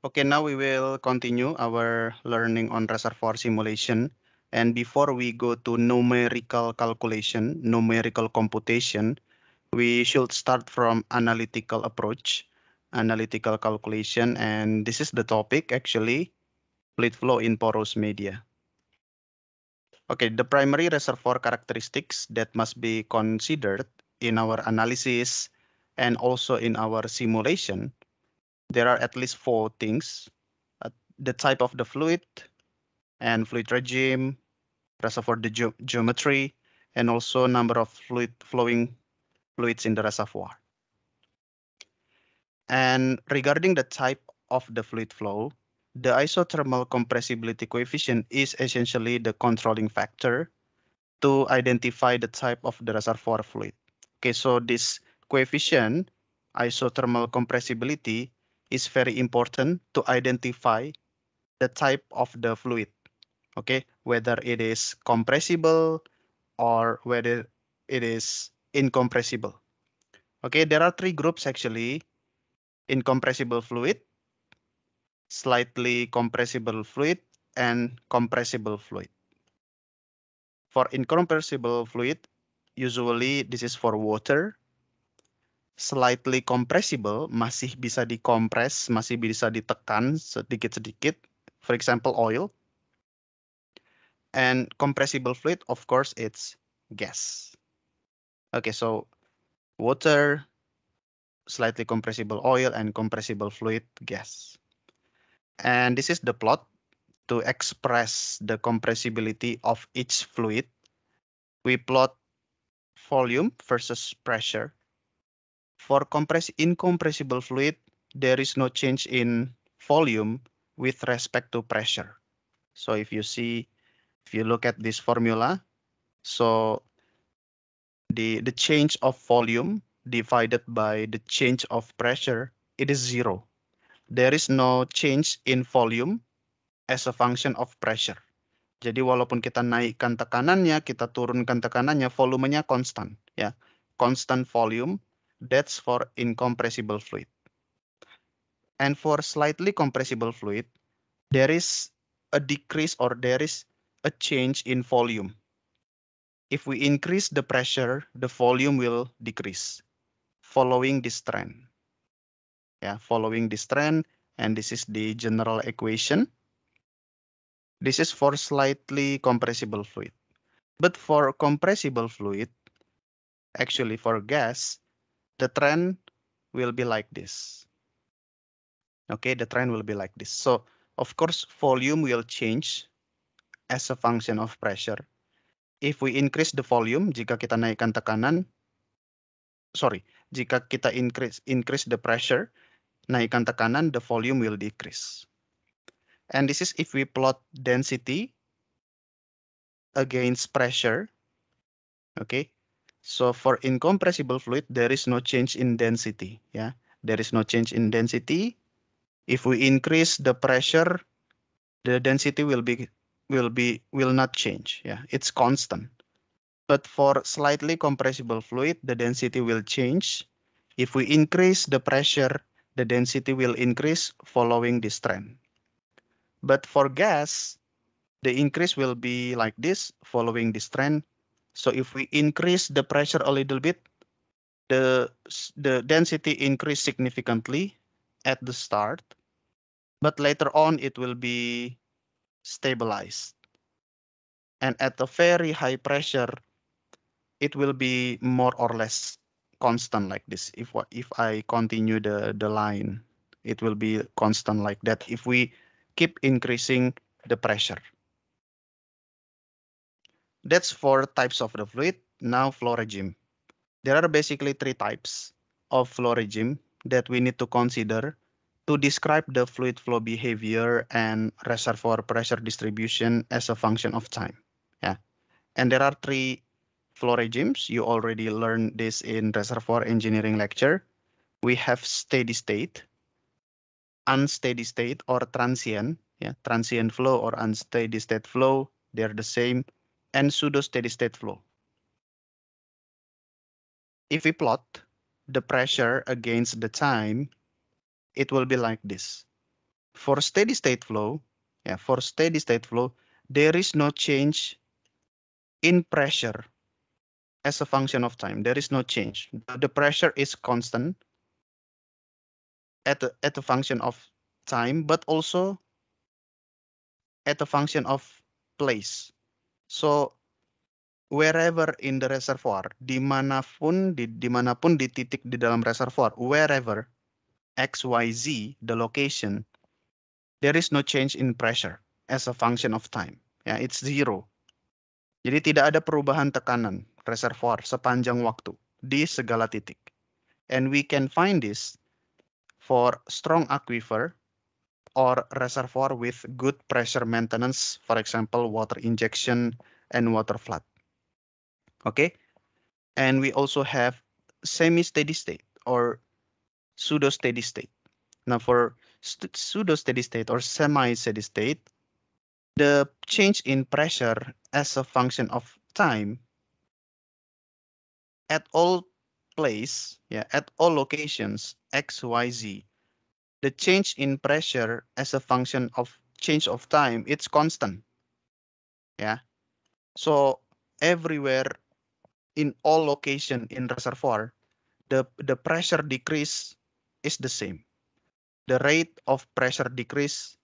Okay, now we will continue our learning on reservoir simulation. And before we go to numerical calculation, numerical computation, we should start from analytical approach, analytical calculation. And this is the topic actually, fluid flow in porous media. Okay, the primary reservoir characteristics that must be considered in our analysis and also in our simulation, there are at least four things. Uh, the type of the fluid and fluid regime, reservoir the ge geometry, and also number of fluid flowing fluids in the reservoir. And regarding the type of the fluid flow, the isothermal compressibility coefficient is essentially the controlling factor to identify the type of the reservoir fluid. Okay, so this coefficient, isothermal compressibility, is very important to identify the type of the fluid. Okay, whether it is compressible or whether it is incompressible. Okay, there are three groups actually. Incompressible fluid, slightly compressible fluid, and compressible fluid. For incompressible fluid, usually this is for water. Slightly compressible, masih bisa dikompres, masih bisa ditekan sedikit-sedikit. For example, oil. And compressible fluid, of course, it's gas. Okay, so water, slightly compressible oil, and compressible fluid gas. And this is the plot to express the compressibility of each fluid. We plot volume versus pressure. For compress incompressible fluid, there is no change in volume with respect to pressure. So if you see, if you look at this formula, so the, the change of volume divided by the change of pressure, it is zero there is no change in volume as a function of pressure. Jadi walaupun kita naikkan tekanannya, kita turunkan tekanannya, volumenya konstan, ya. Constant volume, that's for incompressible fluid. And for slightly compressible fluid, there is a decrease or there is a change in volume. If we increase the pressure, the volume will decrease following this trend yeah, following this trend, and this is the general equation. This is for slightly compressible fluid. But for compressible fluid, actually for gas, the trend will be like this. Okay, the trend will be like this. So, of course, volume will change as a function of pressure. If we increase the volume, jika kita naikkan tekanan, sorry, jika kita increase increase the pressure, naikkan tekanan, the volume will decrease. And this is if we plot density against pressure. Okay, so for incompressible fluid, there is no change in density. Yeah, there is no change in density. If we increase the pressure, the density will be will be will not change. Yeah, it's constant. But for slightly compressible fluid, the density will change. If we increase the pressure, the density will increase following this trend. But for gas, the increase will be like this following this trend. So if we increase the pressure a little bit, the, the density increase significantly at the start, but later on it will be stabilized. And at a very high pressure, it will be more or less constant like this. If if I continue the, the line, it will be constant like that if we keep increasing the pressure. That's four types of the fluid. Now flow regime. There are basically three types of flow regime that we need to consider to describe the fluid flow behavior and reservoir pressure distribution as a function of time. Yeah, and there are three flow regimes. You already learned this in reservoir engineering lecture. We have steady state, unsteady state or transient, yeah, transient flow or unsteady state flow, they're the same, and pseudo steady state flow. If we plot the pressure against the time, it will be like this. for steady state flow, yeah, for steady state flow, there is no change in pressure as a function of time. There is no change. The pressure is constant at the, at the function of time, but also at a function of place. So wherever in the reservoir, di mana pun di di mana pun di titik di dalam reservoir, wherever x, y, z, the location, there is no change in pressure as a function of time. Ya, it's zero. Jadi tidak ada perubahan tekanan reservoir sepanjang waktu di segala titik. And we can find this for strong aquifer or reservoir with good pressure maintenance, for example, water injection and water flood. Okay, and we also have semi-steady state or pseudo-steady state. Now for pseudo-steady state or semi-steady state, the change in pressure as a function of time at all place, yeah, at all locations, x, y, z, the change in pressure as a function of change of time, it's constant. Yeah. So everywhere in all location in reservoir, the, the pressure decrease is the same. The rate of pressure decrease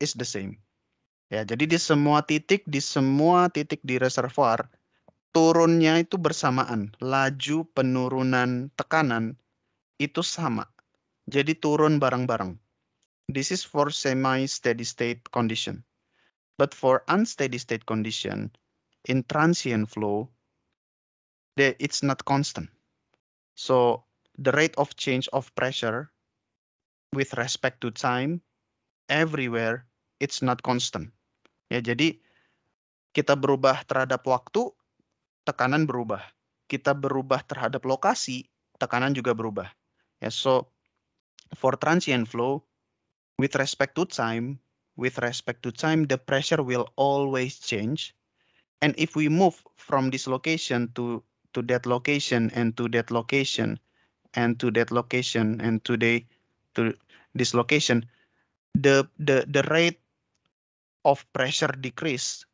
is the same. Ya, jadi di semua titik, di semua titik di reservoir, turunnya itu bersamaan. Laju penurunan tekanan itu sama. Jadi turun bareng-bareng. This is for semi-steady state condition. But for unsteady state condition, in transient flow, the, it's not constant. So the rate of change of pressure with respect to time everywhere, it's not constant. Ya, jadi kita berubah terhadap waktu, tekanan berubah. Kita berubah terhadap lokasi, tekanan juga berubah. Ya, so for transient flow, with respect to time, with respect to time, the pressure will always change. And if we move from this location to, to that location and to that location and to that location and today to this location, the, the, the rate of pressure decrease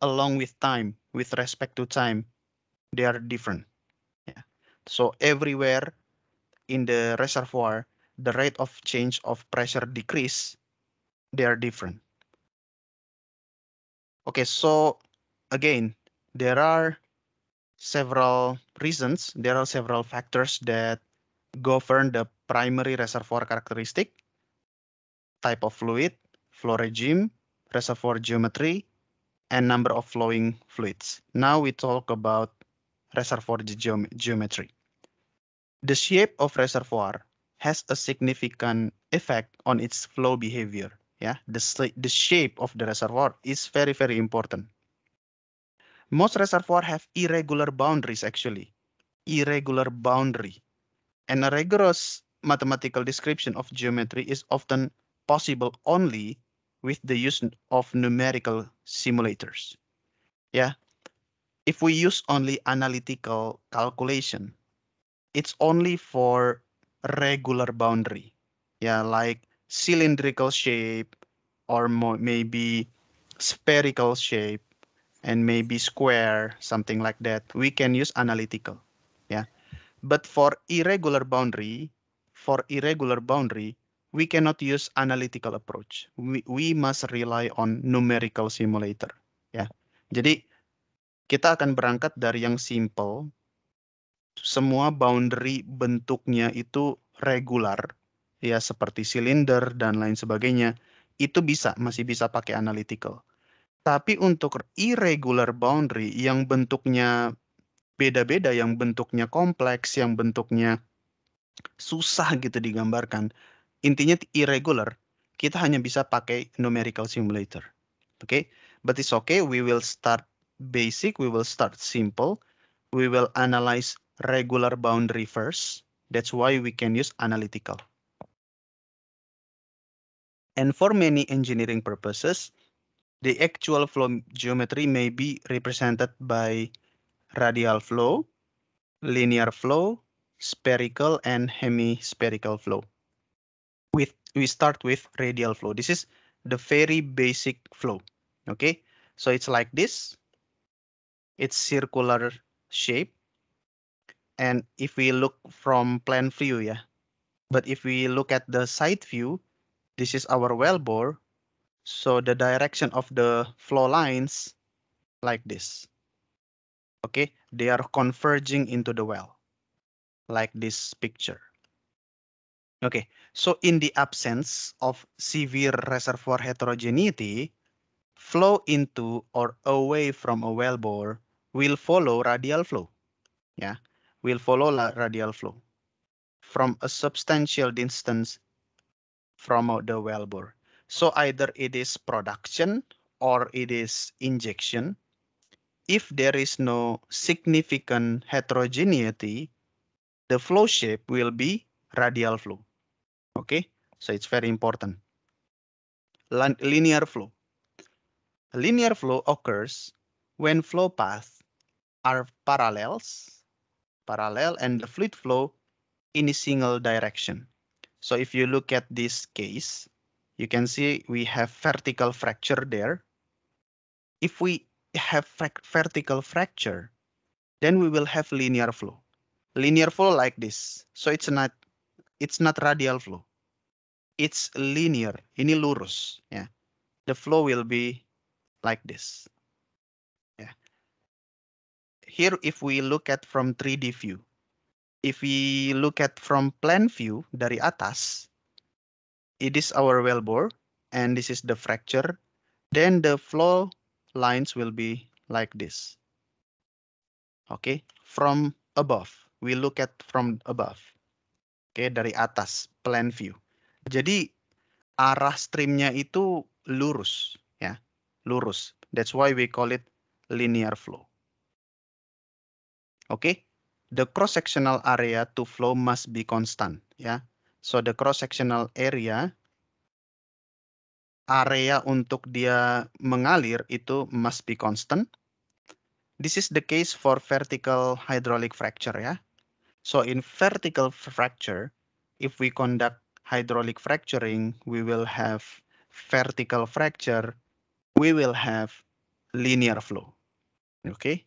along with time, with respect to time, they are different. Yeah. So everywhere in the reservoir, the rate of change of pressure decrease, they are different. Okay, so again, there are several reasons, there are several factors that govern the primary reservoir characteristic, type of fluid, flow regime, reservoir geometry, and number of flowing fluids. Now we talk about reservoir ge geometry. The shape of reservoir has a significant effect on its flow behavior. Yeah, the, the shape of the reservoir is very, very important. Most reservoir have irregular boundaries actually, irregular boundary. And a rigorous mathematical description of geometry is often possible only with the use of numerical simulators. Yeah, if we use only analytical calculation, it's only for regular boundary. Yeah, like cylindrical shape or maybe spherical shape and maybe square, something like that. We can use analytical. Yeah, but for irregular boundary, for irregular boundary, we cannot use analytical approach. We, we must rely on numerical simulator. Ya, jadi kita akan berangkat dari yang simple semua boundary bentuknya itu regular, ya seperti silinder dan lain sebagainya, itu bisa, masih bisa pakai analytical. Tapi untuk irregular boundary yang bentuknya beda-beda, yang bentuknya kompleks, yang bentuknya susah gitu digambarkan, intinya irregular, kita hanya bisa pakai numerical simulator. Oke, okay? but it's okay, we will start basic, we will start simple, we will analyze regular boundary first. That's why we can use analytical. And for many engineering purposes, the actual flow geometry may be represented by radial flow, linear flow, spherical, and hemispherical flow. with we start with radial flow. This is the very basic flow. Okay, so it's like this. It's circular shape. And if we look from plan view, yeah. But if we look at the side view, this is our well bore. So the direction of the flow lines like this. Okay, they are converging into the well, like this picture. Okay, so in the absence of severe reservoir heterogeneity, flow into or away from a wellbore will follow radial flow. Yeah, will follow radial flow from a substantial distance from the wellbore. So either it is production or it is injection. If there is no significant heterogeneity, the flow shape will be radial flow. Okay, so it's very important. Linear flow. Linear flow occurs when flow paths are parallels, parallel and the fluid flow in a single direction. So if you look at this case, you can see we have vertical fracture there. If we have vertical fracture, then we will have linear flow. Linear flow like this. So it's not it's not radial flow. It's linear. Ini lurus, ya. The flow will be like this. Here, if we look at from 3D view, if we look at from plan view dari atas, it is our wellbore and this is the fracture. Then the flow lines will be like this. Okay, from above, we look at from above. Okay, dari atas plan view. Jadi arah streamnya itu lurus, ya, lurus. That's why we call it linear flow. Okay? the cross-sectional area to flow must be constant. Ya, so the cross-sectional area area untuk dia mengalir itu must be constant. This is the case for vertical hydraulic fracture ya. So in vertical fracture, if we conduct hydraulic fracturing, we will have vertical fracture, we will have linear flow. Okay.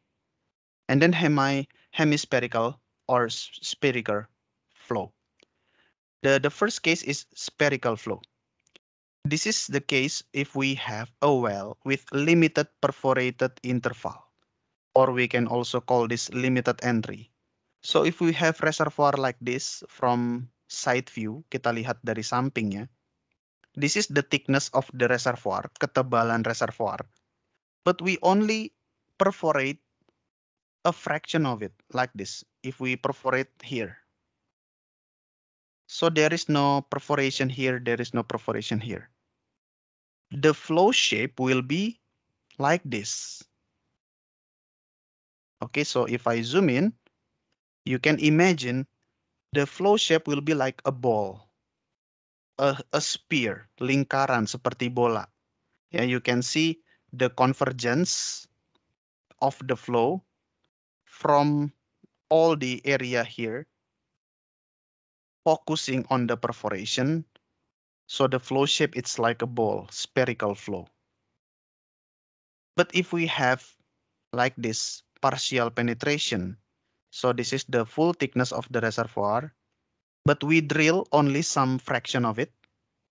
And then hemi hemispherical or spherical flow. The, the first case is spherical flow. This is the case if we have a well with limited perforated interval, or we can also call this limited entry. So if we have reservoir like this from side view, kita lihat dari sampingnya, this is the thickness of the reservoir, ketebalan reservoir. But we only perforate a fraction of it like this if we perforate here. So there is no perforation here, there is no perforation here. The flow shape will be like this. Okay, so if I zoom in, you can imagine the flow shape will be like a ball, a, a sphere, lingkaran seperti bola. Yeah, you can see the convergence of the flow from all the area here, focusing on the perforation. So the flow shape, it's like a ball, spherical flow. But if we have like this partial penetration, so this is the full thickness of the reservoir, but we drill only some fraction of it.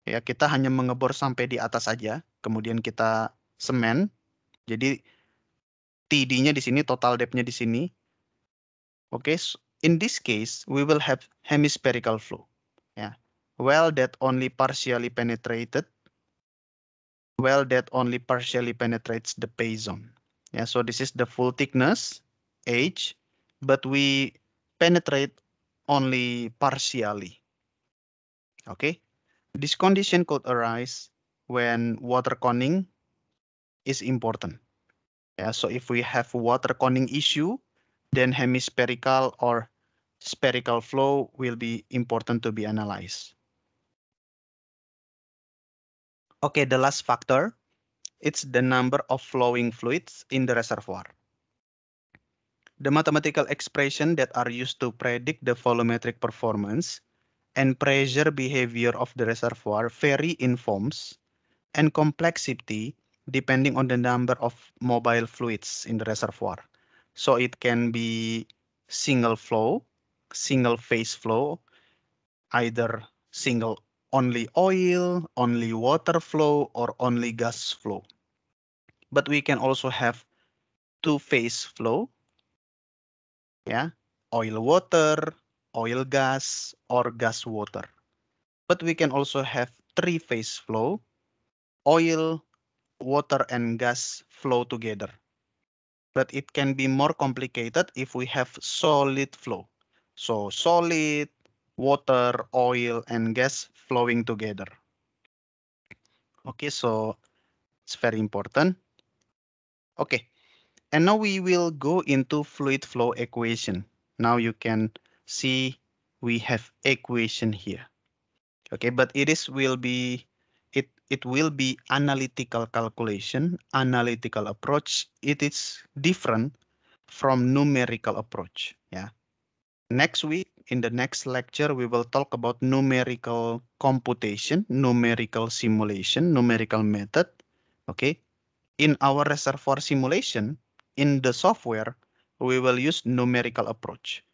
Ya, kita hanya mengebor sampai di atas saja, kemudian kita semen. Jadi TD-nya di sini, total depth-nya di sini. Okay, so in this case, we will have hemispherical flow. Yeah, well that only partially penetrated. Well that only partially penetrates the zone. Yeah, so this is the full thickness, H, but we penetrate only partially. Okay, this condition could arise when water coning is important. Yeah, so if we have water coning issue, then hemispherical or spherical flow will be important to be analyzed. Okay, the last factor, it's the number of flowing fluids in the reservoir. The mathematical expression that are used to predict the volumetric performance and pressure behavior of the reservoir vary in forms and complexity depending on the number of mobile fluids in the reservoir. So it can be single flow, single phase flow, either single only oil, only water flow, or only gas flow. But we can also have two phase flow, yeah, oil water, oil gas, or gas water. But we can also have three phase flow, oil, water, and gas flow together. But it can be more complicated if we have solid flow. So solid, water, oil, and gas flowing together. Okay, so it's very important. Okay, and now we will go into fluid flow equation. Now you can see we have equation here. Okay, but it is will be it will be analytical calculation, analytical approach. It is different from numerical approach. Yeah. Next week, in the next lecture, we will talk about numerical computation, numerical simulation, numerical method. Okay. In our reservoir simulation, in the software, we will use numerical approach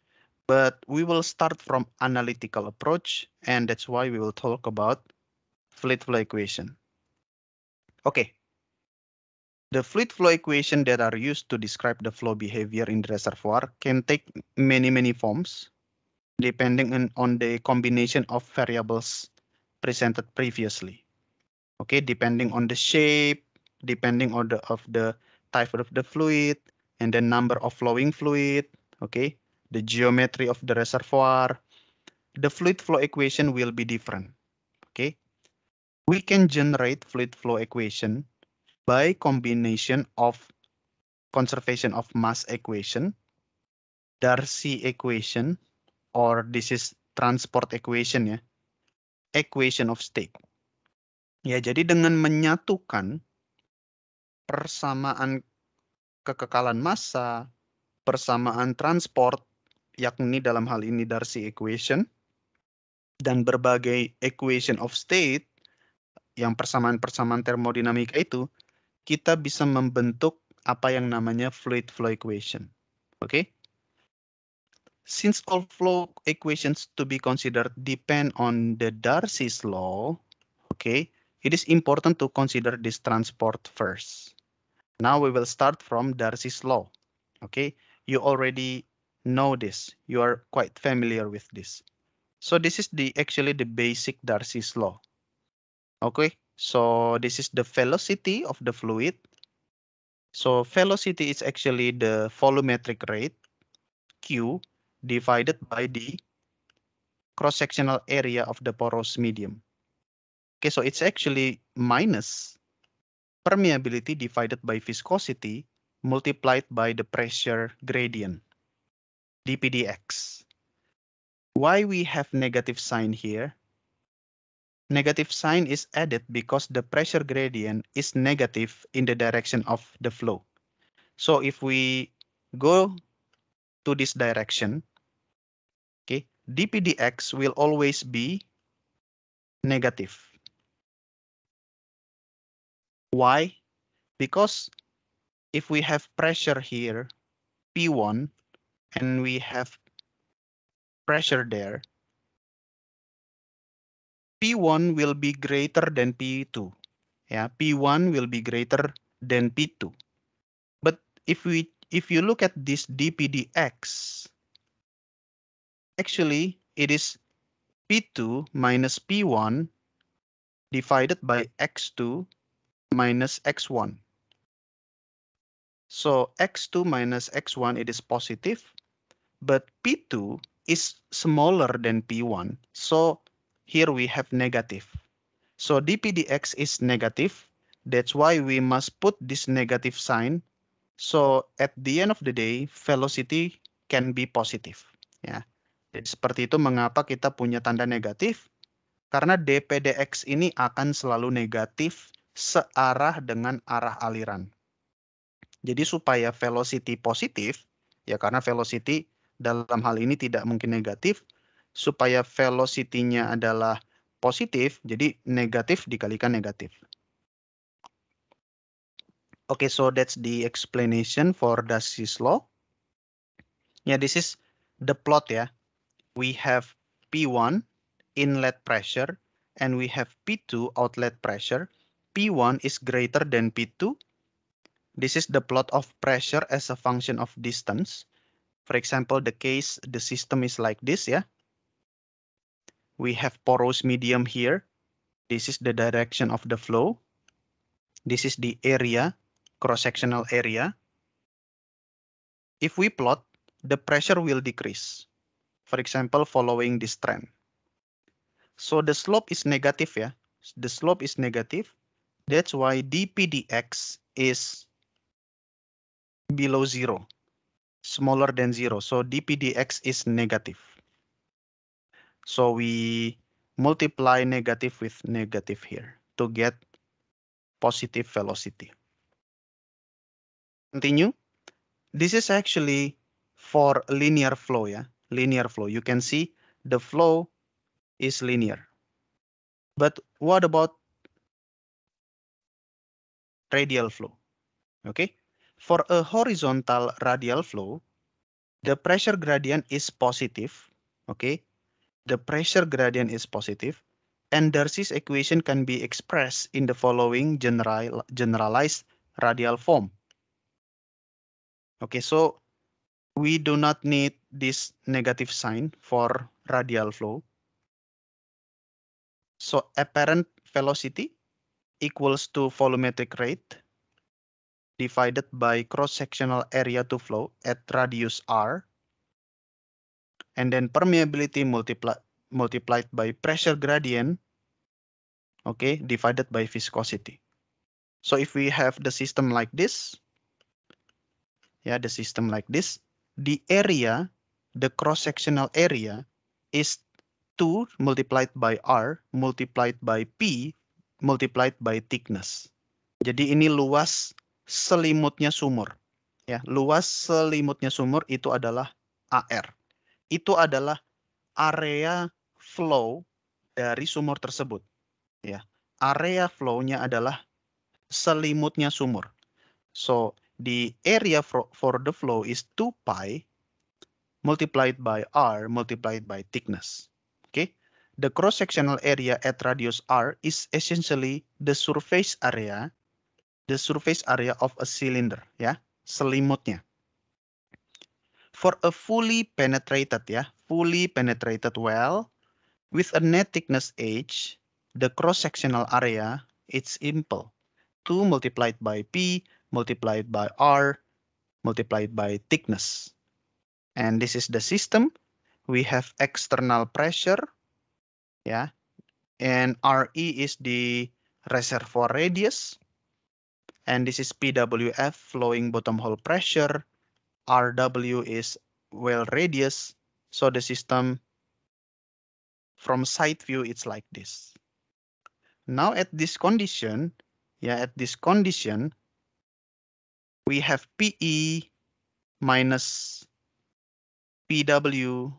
but we will start from analytical approach and that's why we will talk about fluid flow equation. Okay. The fluid flow equation that are used to describe the flow behavior in the reservoir can take many, many forms depending on, the combination of variables presented previously. Okay, depending on the shape, depending on the of the type of the fluid and the number of flowing fluid, okay, the geometry of the reservoir, the fluid flow equation will be different. We can generate fluid flow equation by combination of conservation of mass equation, Darcy equation, or this is transport equation ya, equation of state. Ya, jadi dengan menyatukan persamaan kekekalan massa, persamaan transport, yakni dalam hal ini Darcy equation, dan berbagai equation of state, yang persamaan-persamaan termodinamika itu, kita bisa membentuk apa yang namanya fluid flow equation. Oke? Okay? Since all flow equations to be considered depend on the Darcy's law, okay, it is important to consider this transport first. Now we will start from Darcy's law. Okay, you already know this. You are quite familiar with this. So this is the actually the basic Darcy's law. Okay, so this is the velocity of the fluid. So velocity is actually the volumetric rate, Q, divided by the cross-sectional area of the porous medium. Okay, so it's actually minus permeability divided by viscosity multiplied by the pressure gradient, dpdx. Why we have negative sign here? Negative sign is added because the pressure gradient is negative in the direction of the flow. So if we go to this direction, okay, dpdx will always be negative. Why? Because if we have pressure here, P1, and we have pressure there, P1 will be greater than P2. Yeah, P1 will be greater than P2. But if we if you look at this dpdx, actually it is P2 minus P1 divided by X2 minus X1. So X2 minus X1 it is positive, but P2 is smaller than P1. So here we have negative. So dpdx is negative. That's why we must put this negative sign. So at the end of the day, velocity can be positive. Ya, jadi seperti itu mengapa kita punya tanda negatif? Karena dpdx ini akan selalu negatif searah dengan arah aliran. Jadi supaya velocity positif, ya karena velocity dalam hal ini tidak mungkin negatif, supaya velocity-nya adalah positif, jadi negatif dikalikan negatif. Okay, so that's the explanation for Darcy's law. Yeah, this is the plot, yeah. We have P1, inlet pressure, and we have P2, outlet pressure. P1 is greater than P2. This is the plot of pressure as a function of distance. For example, the case, the system is like this, yeah. We have porous medium here. This is the direction of the flow. This is the area, cross-sectional area. If we plot, the pressure will decrease. For example, following this trend. So the slope is negative, yeah. The slope is negative. That's why dp dx is below zero smaller than zero. So dp dx is negative. So we multiply negative with negative here to get positive velocity. Continue. This is actually for linear flow, yeah, linear flow. You can see the flow is linear. But what about radial flow? Okay, for a horizontal radial flow, the pressure gradient is positive, okay? The pressure gradient is positive, and Darcy's equation can be expressed in the following general, generalized radial form. Okay, so we do not need this negative sign for radial flow. So apparent velocity equals to volumetric rate divided by cross-sectional area to flow at radius r. And then permeability multiply, multiplied by pressure gradient, okay, divided by viscosity. So if we have the system like this, yeah, the system like this, the area, the cross-sectional area is 2 multiplied by R multiplied by P multiplied by thickness. Jadi ini luas selimutnya sumur. Ya, luas selimutnya sumur itu adalah AR. Itu adalah area flow dari sumur tersebut. Ya, area flow-nya adalah selimutnya sumur. So, the area for, for the flow is 2 pi multiplied by r multiplied by thickness. Okay, the cross-sectional area at radius r is essentially the surface area the surface area of a cylinder, ya, selimutnya. For a fully penetrated, ya, fully penetrated well with a net thickness h, the cross-sectional area it's simple. 2 multiplied by p multiplied by r multiplied by thickness. And this is the system. We have external pressure, yeah, and RE is the reservoir radius and this is PWF, flowing bottom hole pressure. RW is well radius. So the system from side view, it's like this. Now at this condition, yeah, at this condition, we have PE minus PW,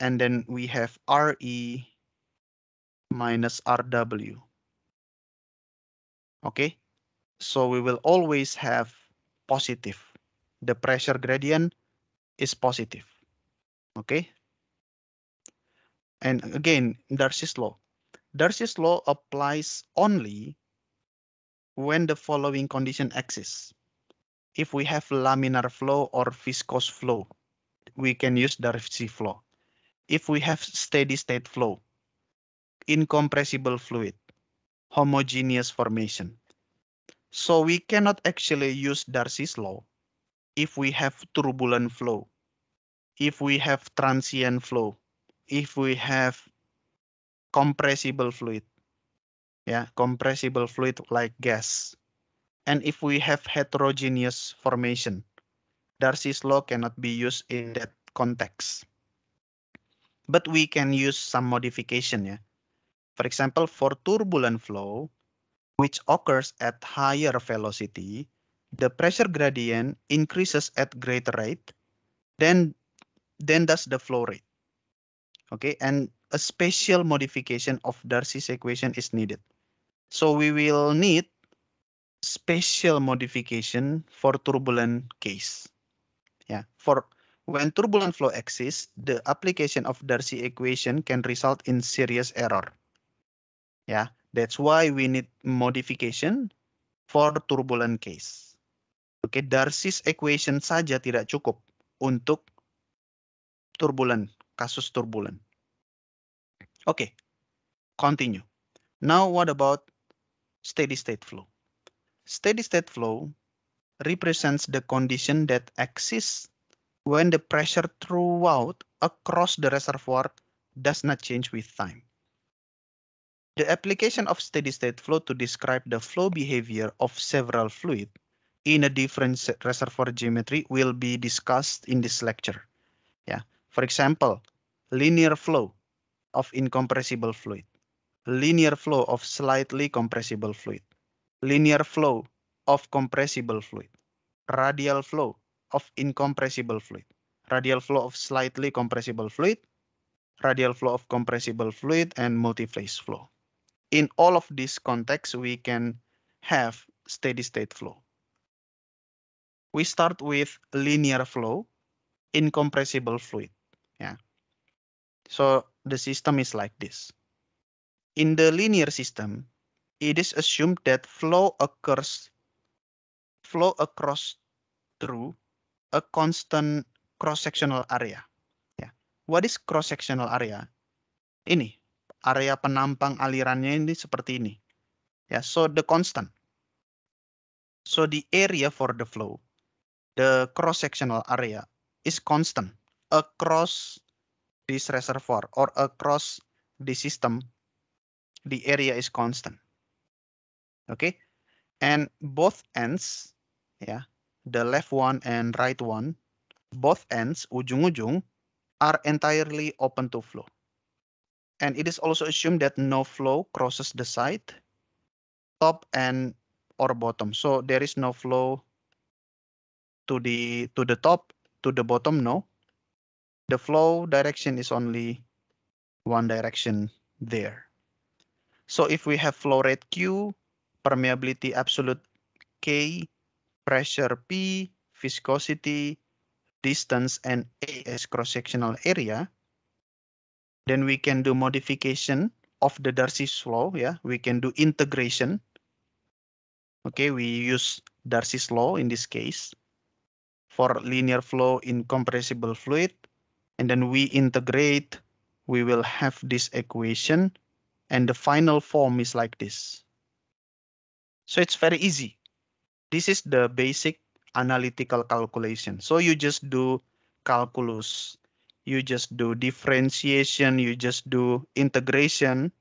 and then we have RE minus RW. Okay, so we will always have positive. The pressure gradient is positive. Okay. And again, Darcy's law. Darcy's law applies only when the following condition exists. If we have laminar flow or viscous flow, we can use Darcy's law. If we have steady state flow, incompressible fluid, homogeneous formation. So we cannot actually use Darcy's law if we have turbulent flow, if we have transient flow, if we have compressible fluid, yeah, compressible fluid like gas, and if we have heterogeneous formation, Darcy's law cannot be used in that context. But we can use some modification, yeah. For example, for turbulent flow, which occurs at higher velocity, the pressure gradient increases at greater rate than then does the flow rate. Okay, and a special modification of Darcy's equation is needed. So we will need special modification for turbulent case. Yeah, for when turbulent flow exists, the application of Darcy equation can result in serious error. Yeah, that's why we need modification for turbulent case. Oke, okay, Darcy's equation saja tidak cukup untuk turbulent, kasus turbulent. Oke, okay, continue. Now what about steady state flow? Steady state flow represents the condition that exists when the pressure throughout across the reservoir does not change with time. The application of steady state flow to describe the flow behavior of several fluids in a different reservoir geometry will be discussed in this lecture. Yeah, for example, linear flow of incompressible fluid, linear flow of slightly compressible fluid, linear flow of compressible fluid, radial flow of incompressible fluid, radial flow of slightly compressible fluid, radial flow of compressible fluid, and multi-phase flow. In all of these contexts, we can have steady state flow we start with linear flow, incompressible fluid. Yeah. So the system is like this. In the linear system, it is assumed that flow occurs flow across through a constant cross-sectional area. Ya. What is cross-sectional area? Ini, area penampang alirannya ini seperti ini. Ya, so the constant. So the area for the flow the cross-sectional area is constant across this reservoir or across the system, the area is constant. Okay, and both ends, yeah, the left one and right one, both ends, ujung-ujung, are entirely open to flow. And it is also assumed that no flow crosses the side, top and or bottom. So there is no flow to the to the top to the bottom no the flow direction is only one direction there so if we have flow rate q permeability absolute k pressure p viscosity distance and a as cross-sectional area then we can do modification of the Darcy's law yeah we can do integration okay we use Darcy's law in this case for linear flow in compressible fluid. And then we integrate, we will have this equation and the final form is like this. So it's very easy. This is the basic analytical calculation. So you just do calculus, you just do differentiation, you just do integration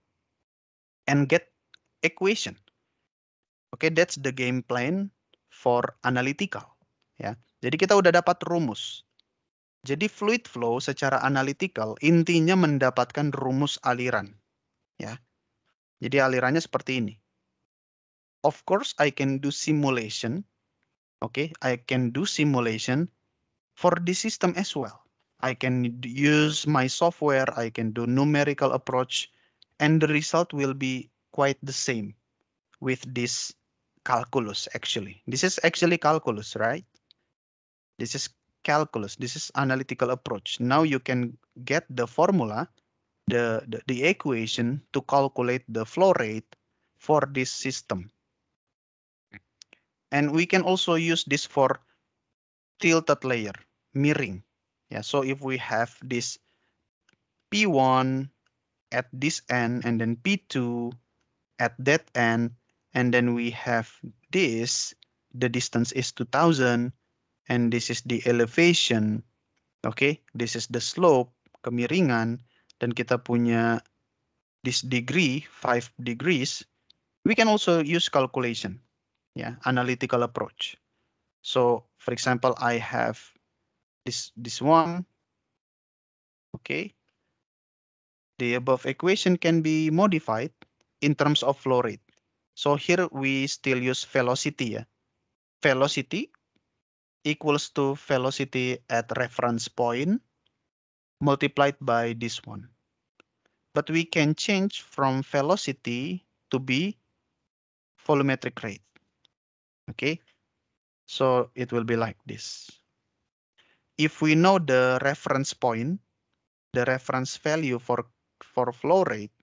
and get equation. Okay, that's the game plan for analytical. Yeah. Jadi kita udah dapat rumus. Jadi fluid flow secara analytical intinya mendapatkan rumus aliran. Ya. Jadi alirannya seperti ini. Of course I can do simulation. Okay? I can do simulation for this system as well. I can use my software, I can do numerical approach, and the result will be quite the same with this calculus actually. This is actually calculus, right? This is calculus. This is analytical approach. Now you can get the formula, the, the, the equation to calculate the flow rate for this system. And we can also use this for tilted layer, mirroring. Yeah, so if we have this P1 at this end and then P2 at that end, and then we have this, the distance is 2000, and this is the elevation. Okay? this is the slope, kemiringan, dan kita punya this degree, 5 degrees, we can also use calculation, yeah, analytical approach. So, for example, I have this, this one, okay. The above equation can be modified in terms of flow rate. So here we still use velocity, yeah. Velocity equals to velocity at reference point multiplied by this one. But we can change from velocity to be volumetric rate. Okay, so it will be like this. If we know the reference point, the reference value for, for flow rate,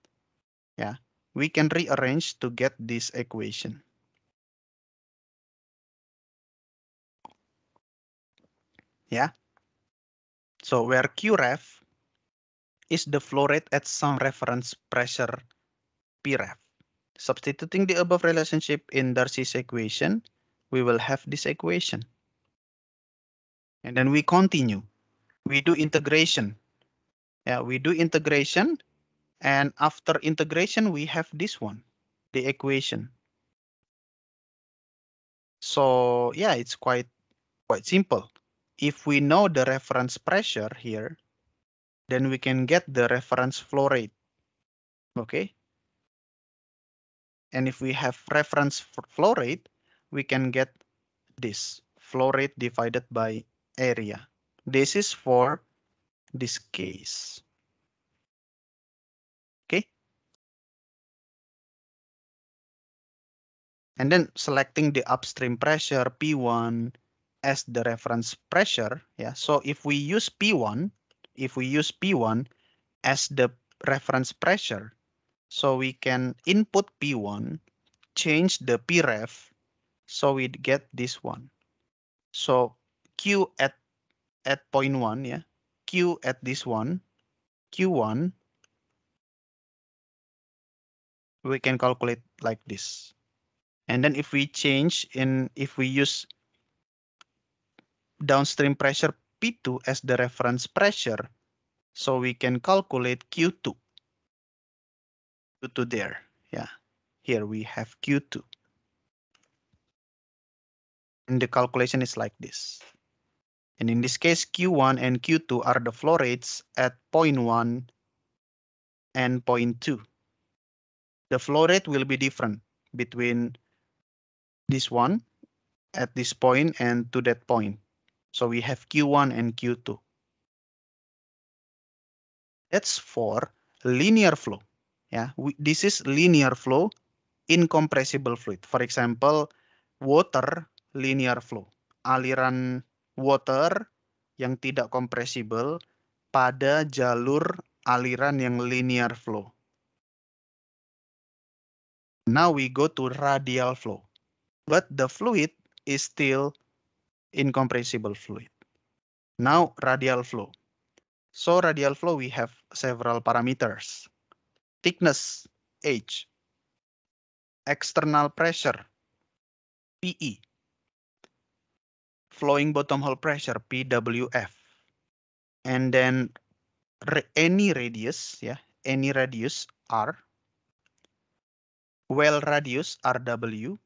yeah, we can rearrange to get this equation. Yeah. So where Qref is the flow rate at some reference pressure Pref. Substituting the above relationship in Darcy's equation, we will have this equation. And then we continue. We do integration. Yeah, we do integration. And after integration, we have this one, the equation. So yeah, it's quite quite simple. If we know the reference pressure here, then we can get the reference flow rate. Okay. And if we have reference flow rate, we can get this flow rate divided by area. This is for this case. Okay. And then selecting the upstream pressure P1 as the reference pressure. Yeah. So if we use P1, if we use P1 as the reference pressure, so we can input P1, change the Pref, so we get this one. So Q at at point one, yeah, Q at this one, Q1, we can calculate like this. And then if we change in, if we use downstream pressure P2 as the reference pressure, so we can calculate Q2 Q2 there. Yeah, here we have Q2. And the calculation is like this. And in this case, Q1 and Q2 are the flow rates at point 1 and point 2. The flow rate will be different between this one at this point and to that point. So we have Q1 and Q2. That's for linear flow. Yeah, we, this is linear flow, incompressible fluid. For example, water linear flow, aliran water yang tidak kompresibel pada jalur aliran yang linear flow. Now we go to radial flow, but the fluid is still incompressible fluid. Now radial flow. So radial flow, we have several parameters thickness, H, external pressure, PE, flowing bottom hole pressure, PWF, and then any radius, yeah, any radius, R, well radius, RW,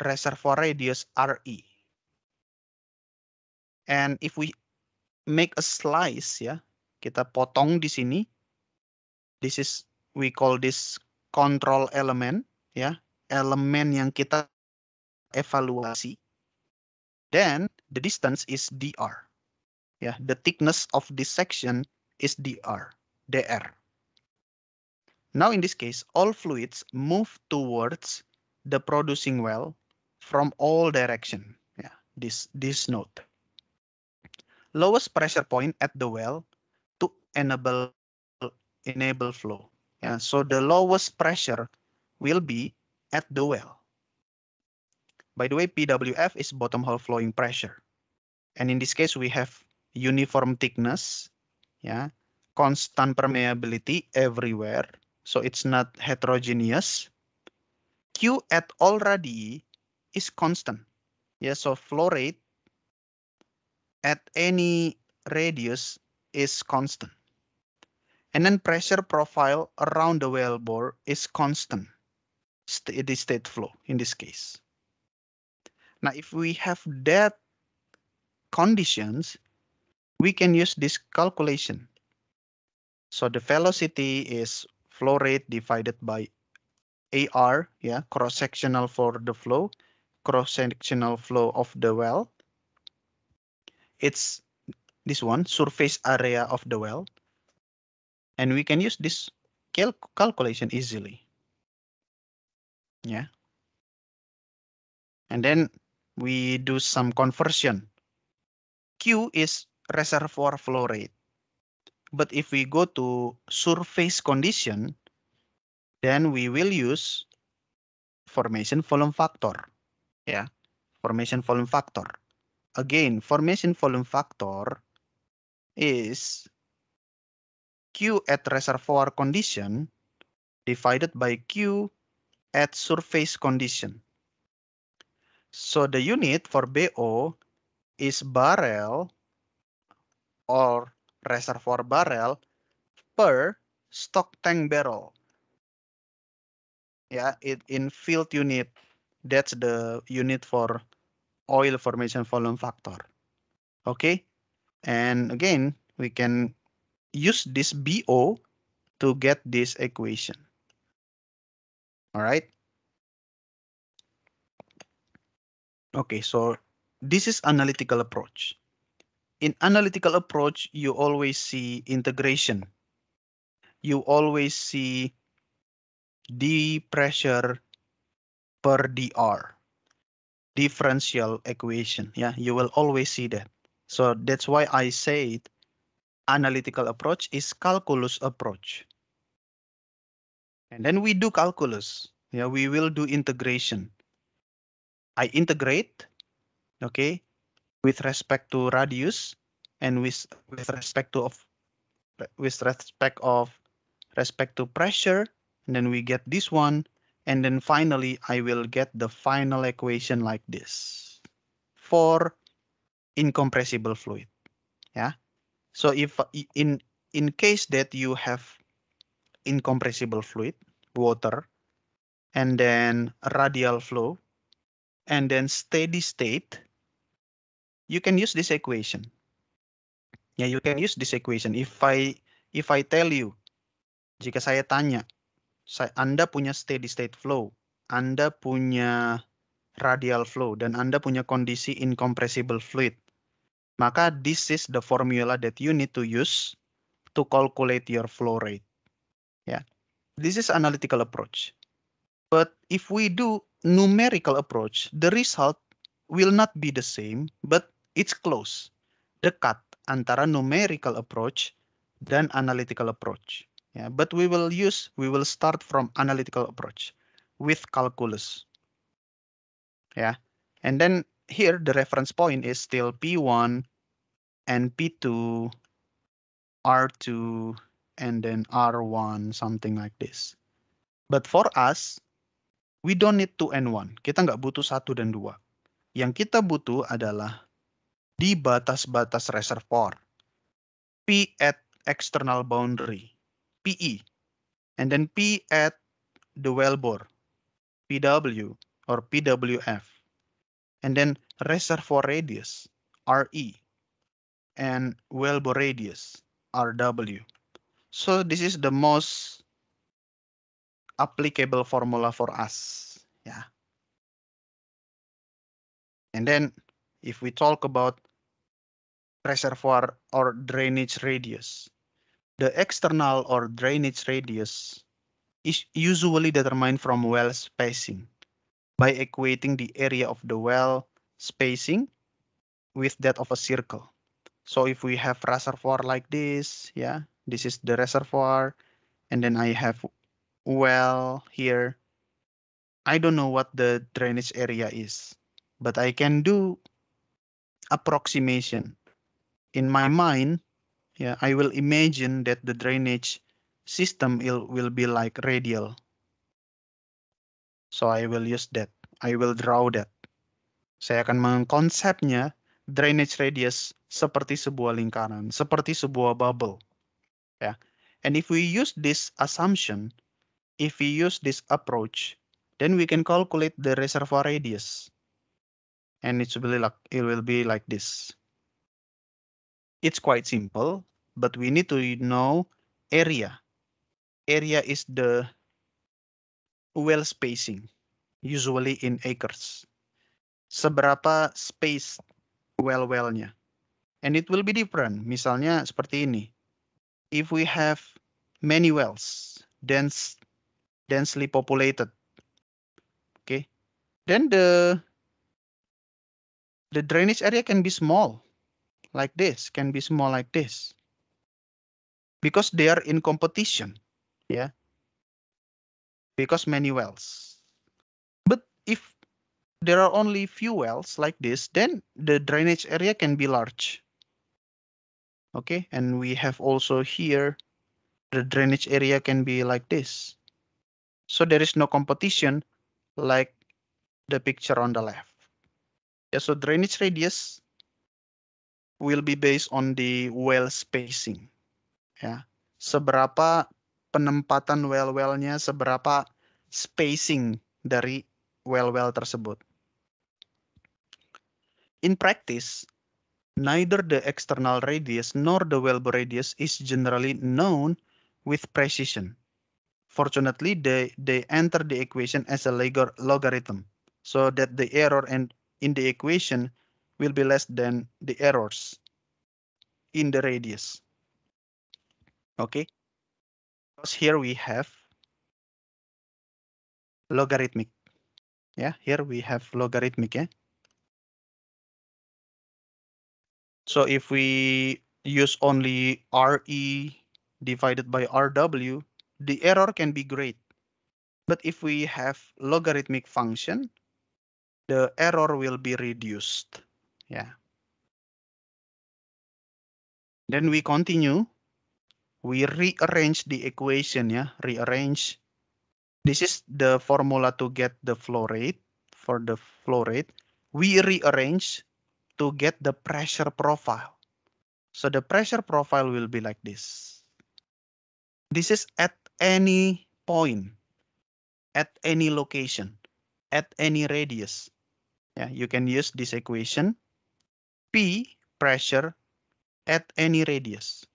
reservoir radius, RE. And if we make a slice, ya, kita potong di sini, this is we call this control element ya elemen yang kita evaluasi then the distance is dr Yeah, the thickness of this section is dr dr now in this case all fluids move towards the producing well from all direction yeah this this note lowest pressure point at the well to enable enable flow. Yeah, so the lowest pressure will be at the well. By the way, PWF is bottom hole flowing pressure. And in this case, we have uniform thickness, yeah, constant permeability everywhere. So it's not heterogeneous. Q at all radii is constant. Yeah, so flow rate at any radius is constant. And then pressure profile around the wellbore is constant, steady state flow in this case. Now, if we have that conditions, we can use this calculation. So the velocity is flow rate divided by AR, yeah, cross-sectional for the flow, cross-sectional flow of the well. It's this one, surface area of the well. And we can use this cal calculation easily. Yeah. And then we do some conversion. Q is reservoir flow rate. But if we go to surface condition, then we will use formation volume factor. Yeah, formation volume factor. Again, formation volume factor is Q at reservoir condition divided by Q at surface condition. So the unit for BO is barrel or reservoir barrel per stock tank barrel. Yeah, it in field unit, that's the unit for oil formation volume factor. Okay, and again, we can use this BO to get this equation. All right. Okay, so this is analytical approach. In analytical approach, you always see integration. You always see D pressure per dr differential equation. Yeah, you will always see that. So that's why I said analytical approach is calculus approach. And then we do calculus. Yeah, we will do integration. I integrate, okay, with respect to radius and with with respect to of with respect of respect to pressure, and then we get this one, and then finally I will get the final equation like this for incompressible fluid. Yeah. So if in in case that you have incompressible fluid, water, and then radial flow, and then steady state, you can use this equation. Yeah, you can use this equation. If I if I tell you, jika saya tanya, saya, Anda punya steady state flow, Anda punya radial flow, dan Anda punya kondisi incompressible fluid, maka this is the formula that you need to use to calculate your flow rate. Yeah, this is analytical approach. But if we do numerical approach, the result will not be the same, but it's close, dekat antara numerical approach dan analytical approach. Yeah, but we will use, we will start from analytical approach with calculus. Yeah, and then here the reference point is still P1 and P2, R2, and then R1, something like this. But for us, we don't need 2 and 1. Kita nggak butuh satu dan dua. Yang kita butuh adalah di batas-batas reservoir. P at external boundary, PE. And then P at the wellbore, PW or PWF. And then reservoir radius, RE. And wellbore radius, RW. So this is the most applicable formula for us. Yeah. And then if we talk about reservoir or drainage radius, the external or drainage radius is usually determined from well spacing by equating the area of the well spacing with that of a circle. So if we have reservoir like this, yeah, this is the reservoir, and then I have well here. I don't know what the drainage area is, but I can do approximation. In my mind, yeah, I will imagine that the drainage system will, will be like radial. So I will use that. I will draw that. Saya akan mengkonsepnya drainage radius seperti sebuah lingkaran, seperti sebuah bubble. Yeah. And if we use this assumption, if we use this approach, then we can calculate the reservoir radius. And it will, like, it will be like this. It's quite simple, but we need to know area. Area is the well spacing, usually in acres. Seberapa space well-wellnya. And it will be different. Misalnya seperti ini. If we have many wells, dense, densely populated, okay, then the the drainage area can be small, like this, can be small like this, because they are in competition, yeah, because many wells. But if there are only few wells like this, then the drainage area can be large. Okay, and we have also here, the drainage area can be like this. So there is no competition like the picture on the left. Yeah, so drainage radius will be based on the well spacing. Ya, seberapa penempatan well-wellnya, seberapa spacing dari well-well tersebut. In practice, neither the external radius nor the wellbore radius is generally known with precision. Fortunately, they, they enter the equation as a logarithm so that the error and in the equation will be less than the errors in the radius. Okay, because here we have logarithmic. Yeah, here we have logarithmic. Yeah. So if we use only RE divided by RW, the error can be great. But if we have logarithmic function, the error will be reduced. Yeah. Then we continue. We rearrange the equation, yeah, rearrange. This is the formula to get the flow rate for the flow rate. We rearrange to get the pressure profile. So the pressure profile will be like this. This is at any point, at any location, at any radius. Yeah, you can use this equation. P pressure at any radius.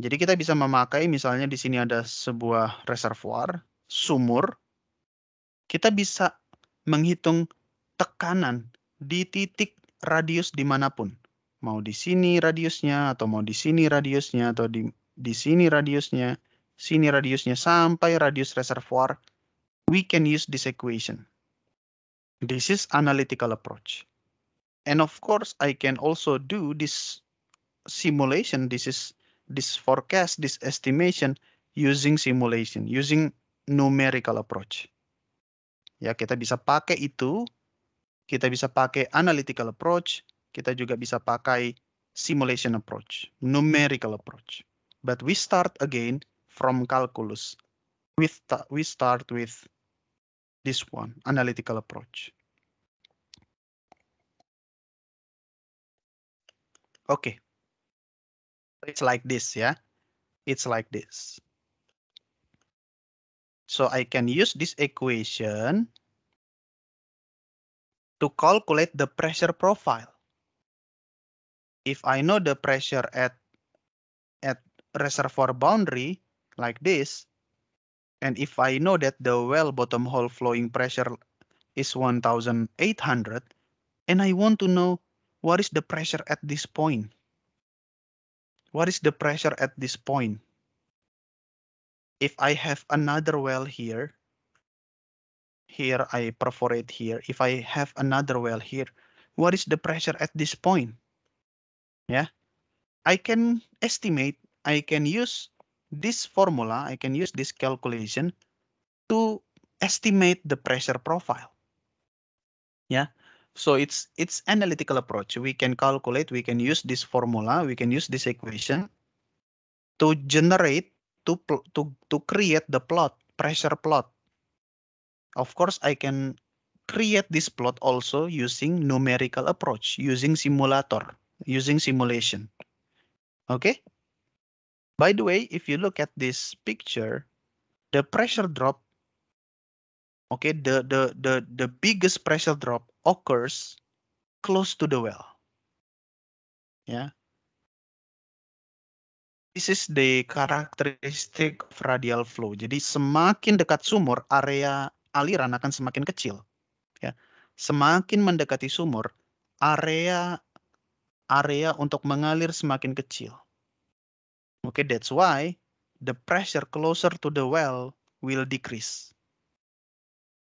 Jadi kita bisa memakai misalnya di sini ada sebuah reservoir, sumur. Kita bisa menghitung tekanan di titik radius di mana pun. Mau di sini radiusnya, atau mau di sini radiusnya, atau di, di sini radiusnya, sini radiusnya, sampai radius reservoir, we can use this equation. This is analytical approach. And of course, I can also do this simulation. This is this forecast, this estimation using simulation, using numerical approach. Ya, kita bisa pakai itu kita bisa pakai analytical approach, kita juga bisa pakai simulation approach, numerical approach. But we start again from calculus. We, we start with this one, analytical approach. Okay. It's like this, yeah? It's like this. So I can use this equation to calculate the pressure profile. If I know the pressure at, at reservoir boundary like this, and if I know that the well bottom hole flowing pressure is 1800, and I want to know what is the pressure at this point. What is the pressure at this point? If I have another well here, here I perforate here. If I have another well here, what is the pressure at this point? Yeah, I can estimate, I can use this formula, I can use this calculation to estimate the pressure profile. Yeah, so it's it's analytical approach. We can calculate, we can use this formula, we can use this equation to generate, to, to, to create the plot, pressure plot of course, I can create this plot also using numerical approach, using simulator, using simulation. Okay. By the way, if you look at this picture, the pressure drop, okay, the, the, the, the biggest pressure drop occurs close to the well. Yeah. This is the characteristic of radial flow. Jadi semakin dekat sumur, area aliran akan semakin kecil. Ya. Semakin mendekati sumur, area area untuk mengalir semakin kecil. Okay, that's why the pressure closer to the well will decrease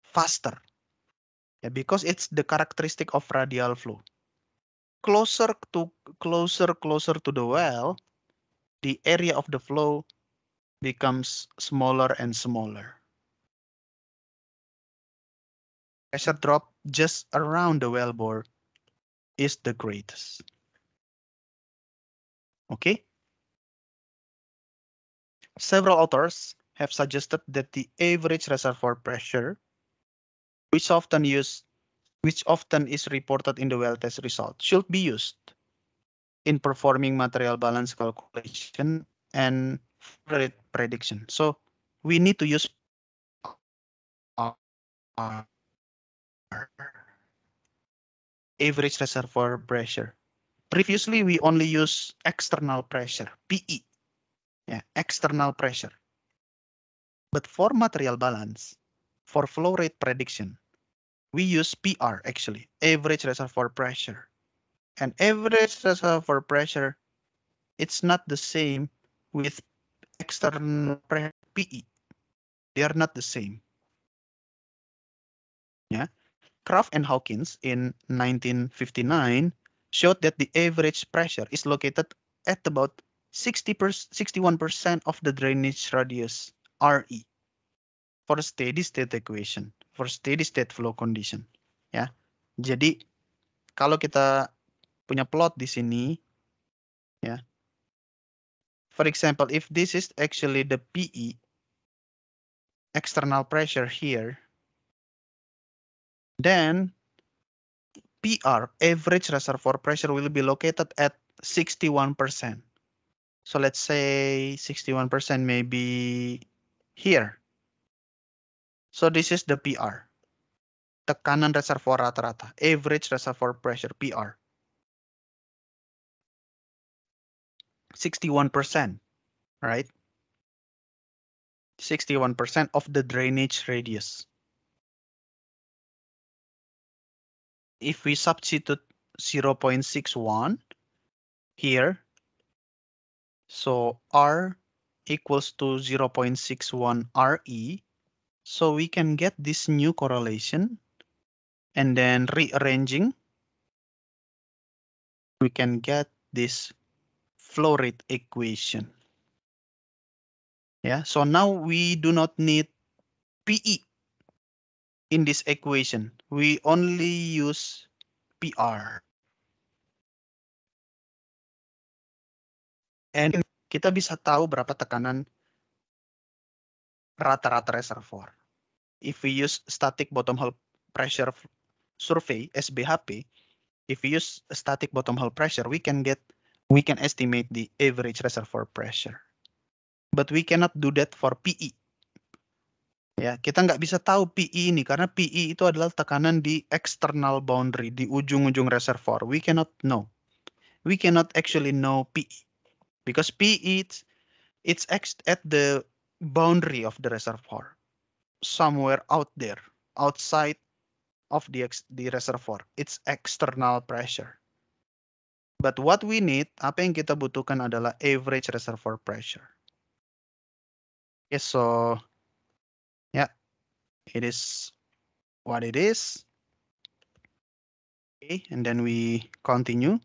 faster. Yeah, because it's the characteristic of radial flow. Closer to closer closer to the well, the area of the flow becomes smaller and smaller. Pressure drop just around the wellbore is the greatest. Okay. Several authors have suggested that the average reservoir pressure, which often use, which often is reported in the well test result, should be used in performing material balance calculation and prediction. So we need to use average reservoir pressure. Previously, we only use external pressure, PE, yeah, external pressure. But for material balance, for flow rate prediction, we use PR actually, average reservoir pressure. And average reservoir pressure, it's not the same with external pressure, PE. They are not the same. Yeah. Craft and Hawkins in 1959 showed that the average pressure is located at about 60 61% of the drainage radius RE for steady state equation, for steady state flow condition. Ya, jadi kalau kita punya plot di sini, ya. For example, if this is actually the PE, external pressure here, then PR, average reservoir pressure, will be located at 61%. So let's say 61% maybe here. So this is the PR. Tekanan reservoir rata-rata, average reservoir pressure, PR. 61%, right? 61% of the drainage radius. if we substitute 0.61 here, so R equals to 0.61 RE, so we can get this new correlation and then rearranging, we can get this flow rate equation. Yeah, so now we do not need PE in this equation, we only use PR. And kita bisa tahu berapa tekanan rata-rata reservoir. If we use static bottom hole pressure survey SBHP, if we use static bottom hole pressure, we can get we can estimate the average reservoir pressure. But we cannot do that for PE Ya, kita nggak bisa tahu PE ini karena PE itu adalah tekanan di external boundary, di ujung-ujung reservoir. We cannot know. We cannot actually know PE because PE it's, it's at the boundary of the reservoir, somewhere out there, outside of the the reservoir. It's external pressure. But what we need, apa yang kita butuhkan adalah average reservoir pressure. Okay, so yeah, it is what it is. Okay, and then we continue.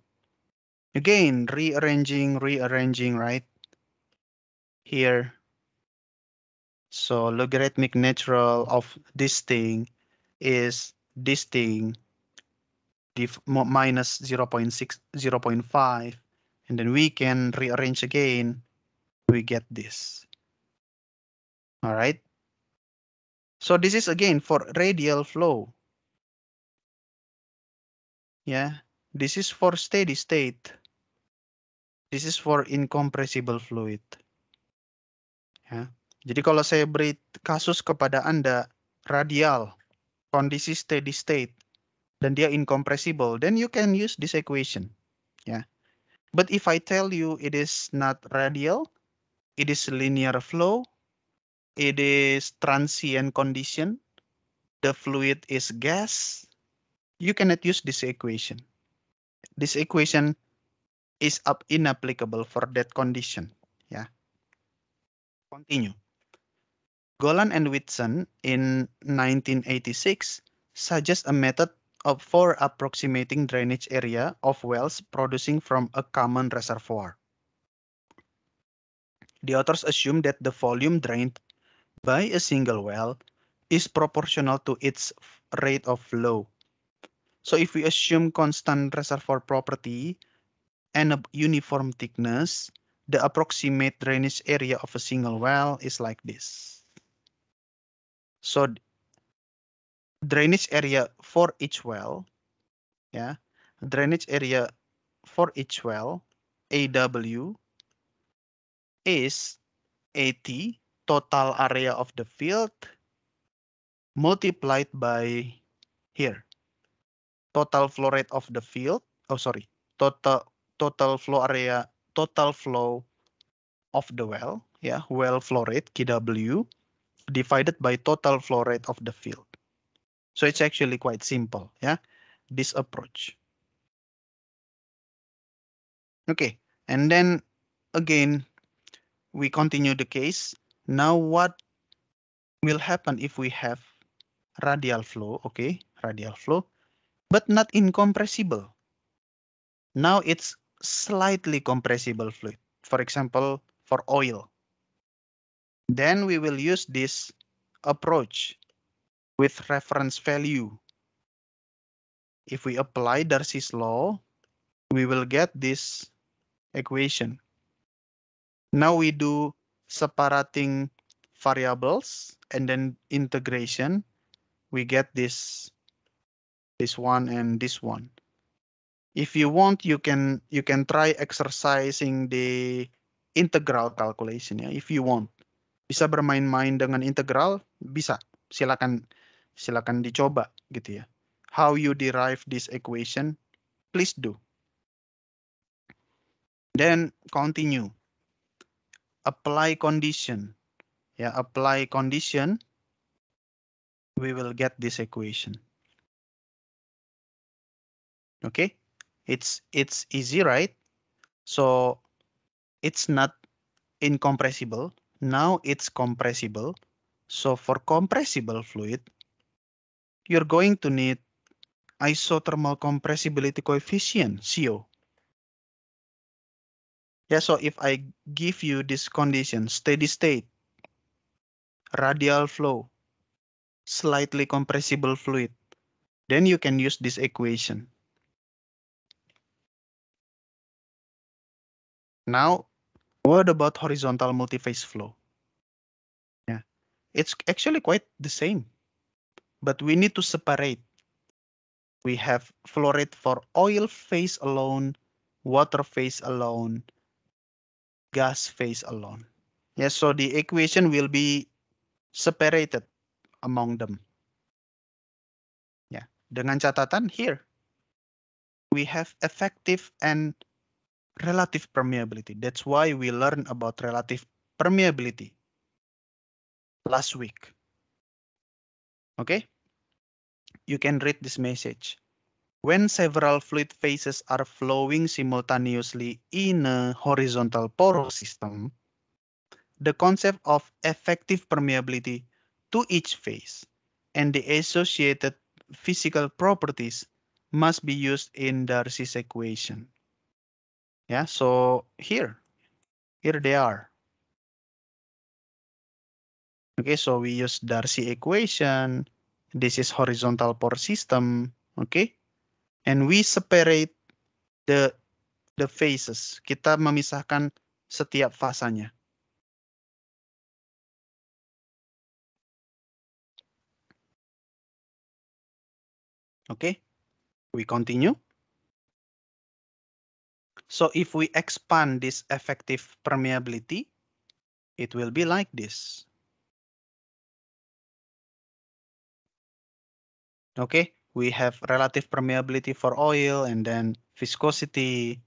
Again, rearranging, rearranging, right? Here. So logarithmic natural of this thing is this thing minus 0 0.6, 0 0.5, and then we can rearrange again, we get this. All right. So this is again for radial flow. Yeah, this is for steady state. This is for incompressible fluid. Ya. Jadi kalau saya beri kasus kepada Anda radial, kondisi steady state, dan dia incompressible, then you can use this equation. Ya. But if I tell you it is not radial, it is linear flow, it is transient condition, the fluid is gas, you cannot use this equation. This equation is up inapplicable for that condition. Yeah. Continue. Golan and Whitson in 1986 suggest a method of for approximating drainage area of wells producing from a common reservoir. The authors assume that the volume drained by a single well is proportional to its rate of flow. So if we assume constant reservoir property and a uniform thickness, the approximate drainage area of a single well is like this. So drainage area for each well, yeah, drainage area for each well, AW is AT, total area of the field, multiplied by here, total flow rate of the field, oh sorry, total total flow area, total flow of the well, yeah, well flow rate, KW, divided by total flow rate of the field. So it's actually quite simple, yeah, this approach. Okay, and then again, we continue the case. Now what will happen if we have radial flow, okay, radial flow, but not incompressible. Now it's slightly compressible fluid, for example, for oil. Then we will use this approach with reference value. If we apply Darcy's law, we will get this equation. Now we do separating variables and then integration. We get this, this one and this one. If you want, you can you can try exercising the integral calculation ya. If you want, bisa bermain-main dengan integral, bisa. Silakan silakan dicoba gitu ya. How you derive this equation, please do. Then continue. Apply condition. Ya, apply condition. We will get this equation. Okay, it's it's easy, right? So it's not incompressible. Now it's compressible. So for compressible fluid, you're going to need isothermal compressibility coefficient, CO. Yeah, so if I give you this condition, steady state, radial flow, slightly compressible fluid, then you can use this equation. Now, what about horizontal multiphase flow? Yeah, it's actually quite the same but we need to separate. We have flow rate for oil phase alone, water phase alone, gas phase alone. Yes, so the equation will be separated among them. Ya, dengan catatan here we have effective and relative permeability. That's why we learn about relative permeability last week. Okay, you can read this message. When several fluid phases are flowing simultaneously in a horizontal porous system, the concept of effective permeability to each phase and the associated physical properties must be used in Darcy's equation. Yeah, so here, here they are. Okay, so we use Darcy equation. This is horizontal pore system. Okay, and we separate the the phases. Kita memisahkan setiap fasanya. Okay, we continue. So if we expand this effective permeability, it will be like this. Okay, we have relative permeability for oil and then viscosity,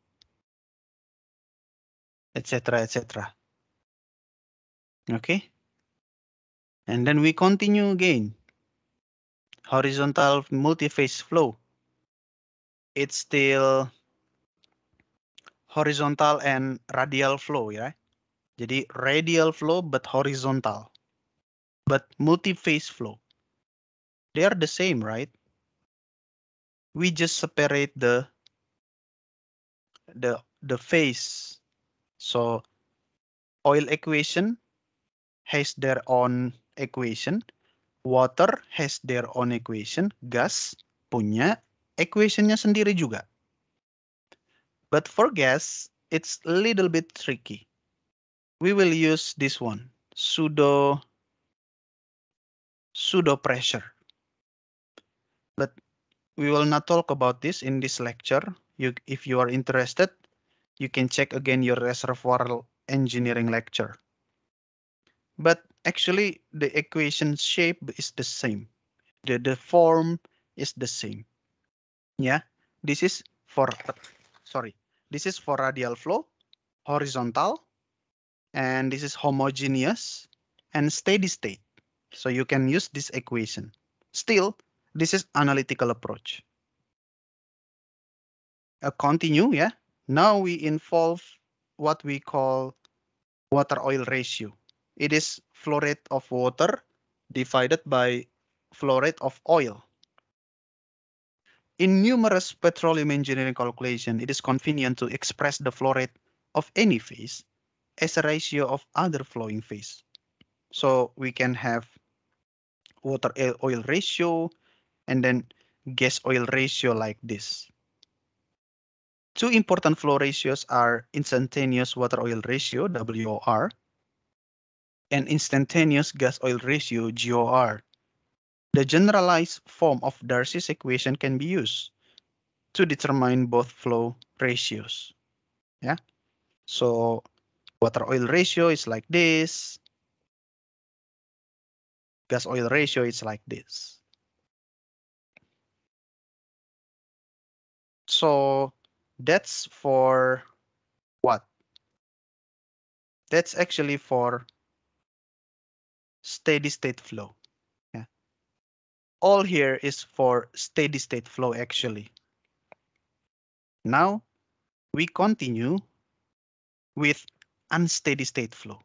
etc., etc. Okay, and then we continue again. Horizontal multiphase flow. It's still horizontal and radial flow ya. Jadi radial flow but horizontal. But multi-phase flow. They are the same, right? We just separate the the the phase. So oil equation has their own equation. Water has their own equation. Gas punya equationnya sendiri juga. But for gas, it's a little bit tricky. We will use this one, pseudo, pseudo pressure. But we will not talk about this in this lecture. You, if you are interested, you can check again your reservoir engineering lecture. But actually the equation shape is the same. The, the form is the same. Yeah, this is for, sorry, this is for radial flow, horizontal, and this is homogeneous and steady state. So you can use this equation. Still, this is analytical approach. Uh, continue, yeah. Now we involve what we call water oil ratio. It is flow rate of water divided by flow rate of oil. In numerous petroleum engineering calculations, it is convenient to express the flow rate of any phase as a ratio of other flowing phase. So we can have water oil ratio and then gas oil ratio like this. Two important flow ratios are instantaneous water oil ratio, WOR, and instantaneous gas oil ratio, GOR. The generalized form of Darcy's equation can be used to determine both flow ratios. Yeah, so water oil ratio is like this. Gas oil ratio is like this. So that's for what? That's actually for steady state flow. All here is for steady state flow actually. Now we continue with unsteady state flow.